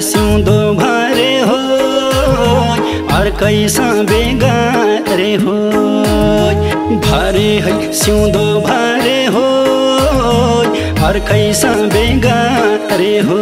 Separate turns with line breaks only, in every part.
सिउँदो भरे हो अर्कैसँग बेगारे हो। भरे है सिउँदो भरे हो अर्कैसँग बेगारे हो।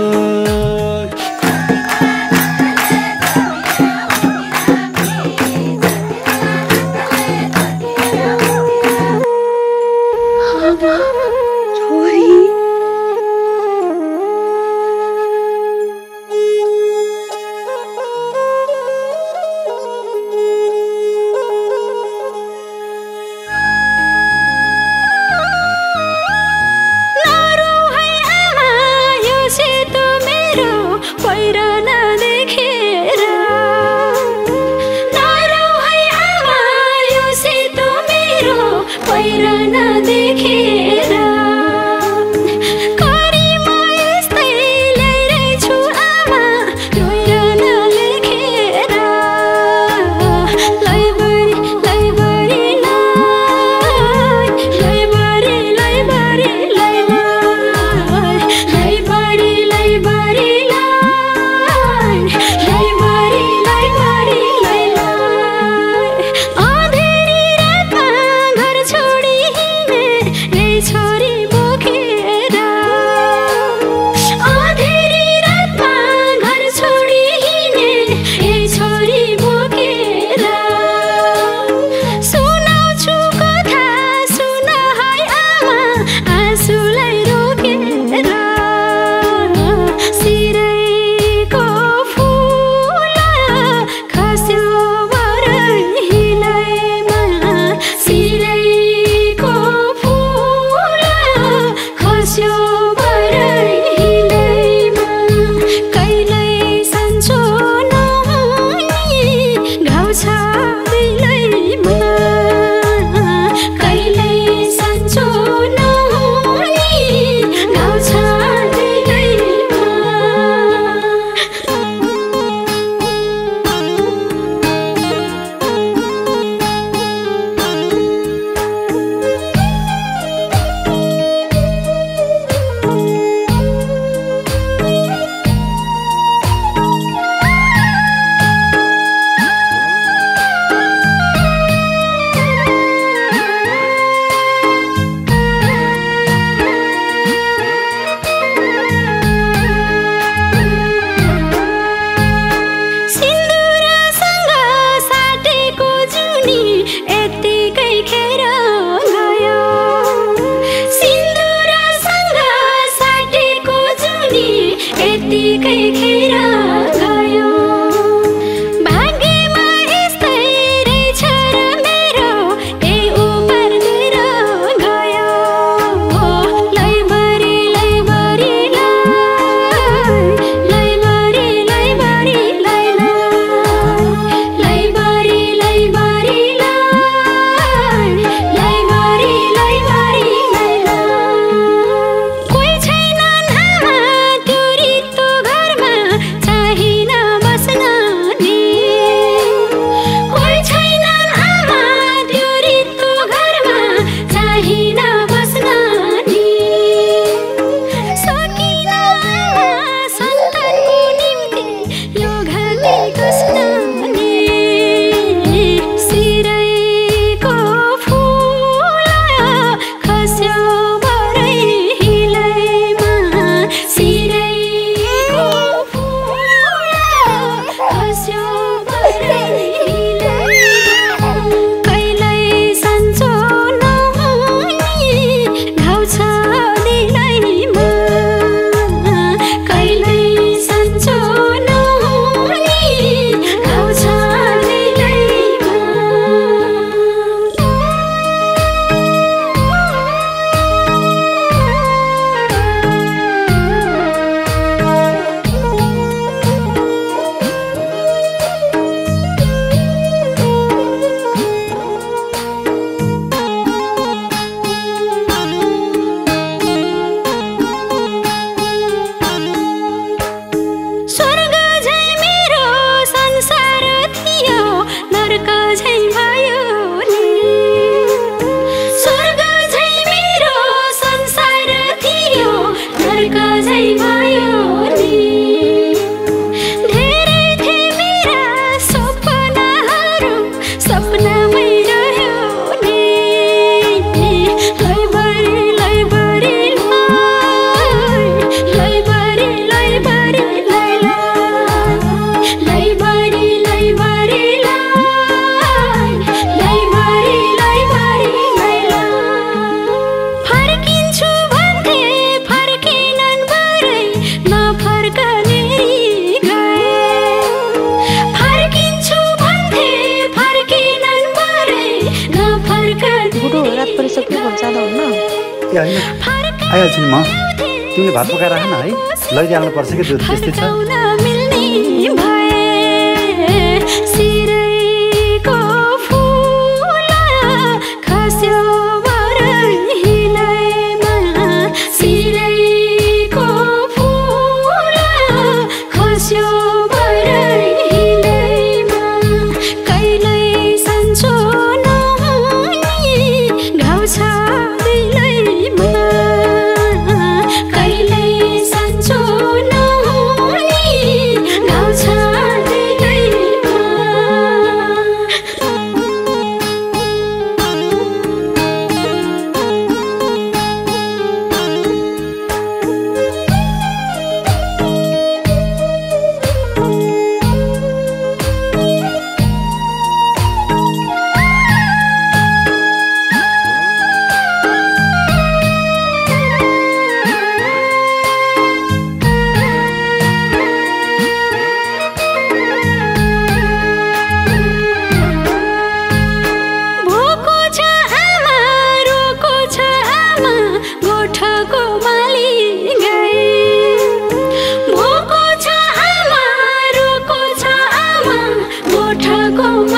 ए होइन आइहाल्छु नि म। तिमीले भात पकाएर राख न है। लैजानुपर्छ कि? दुध त्यस्तै छ।
call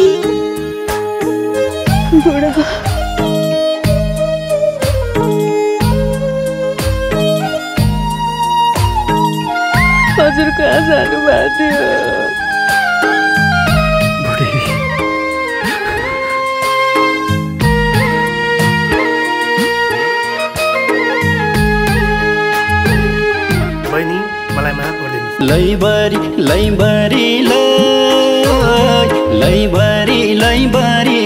कहाँ जानुभएको थियो
बहिनी मलाई माफ गरिदिनुहोस्
लैबारी लैबारी लैबारी लैबारी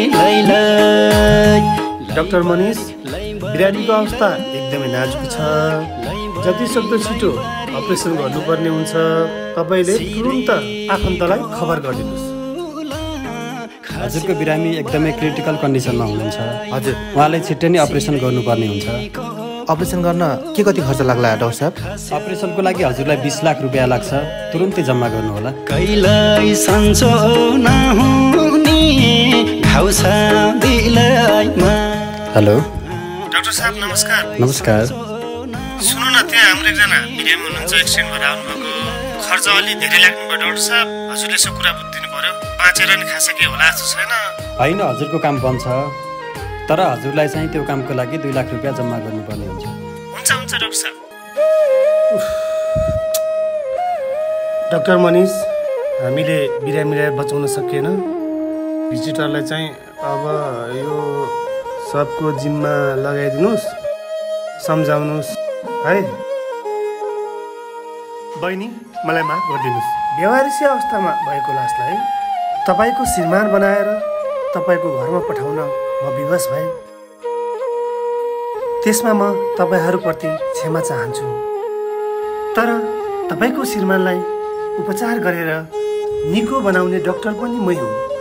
डाक्टर मनिष
बिरामीको अवस्था एकदमै नाजुक छ। जति सक्दो छिटो अपरेसन गर्नुपर्ने हुन्छ। तपाईँले तुरुन्त आफन्तलाई खबर गरिदिनुहोस्।
हजुरको बिरामी एकदमै क्रिटिकल कन्डिसनमा हुनुहुन्छ।
हजुर।
उहाँलाई छिट्टै नै अपरेसन गर्नुपर्ने हुन्छ।
अपरेसन गर्न के कति खर्च लाग्ला डाक्टर साहब?
अपरेसनको लागि हजुरलाई बिस लाख रुपियाँ लाग्छ। तुरुन्तै जम्मा गर्नुहोला।
कहिल्यै सन्चो नहुने घाउ छ दिलैमा
हेलो।
डाक्टर साहब नमस्कार।
नमस्कार।
सुन्नु न त्यहाँ हाम्रो एकजना बिरामी हुनुहुन्छ एक्सिडेन्ट भएर आउनुभएको। खर्च अलि धेरै लाग्ने भयो डाक्टर साहब। हजुरले यसो कुरा बुझिदिनु पर्यो। बाँचेर नि खासै के होला जस्तो छैन।
होइन हजुरको काम बन्छ तर हजुरलाई चाहिँ त्यो कामको लागि दुई लाख रुपियाँ जम्मा गर्नुपर्ने हुन्छ।
हुन्छ हुन्छ डाक्टर साहब। डाक्टर मनिष हामीले बिरामीलाई बचाउन सकिएन। भिजिटरलाई चाहिँ अब यो सबको जिम्मा लगाइदिनुहोस् सम्झाउनुहोस्। है। बहिनी मलाई माफ गरिदिनुहोस्। व्यवहारिसी अवस्थामा भएको लासलाई तपाईँको श्रीमान बनाएर तपाईँको घरमा पठाउन म विवश भएँ। त्यसमा म तपाईँहरूप्रति क्षमा चाहन्छु। तर तपाईँको श्रीमानलाई उपचार गरेर निको बनाउने डक्टर पनि मै हुँ
है।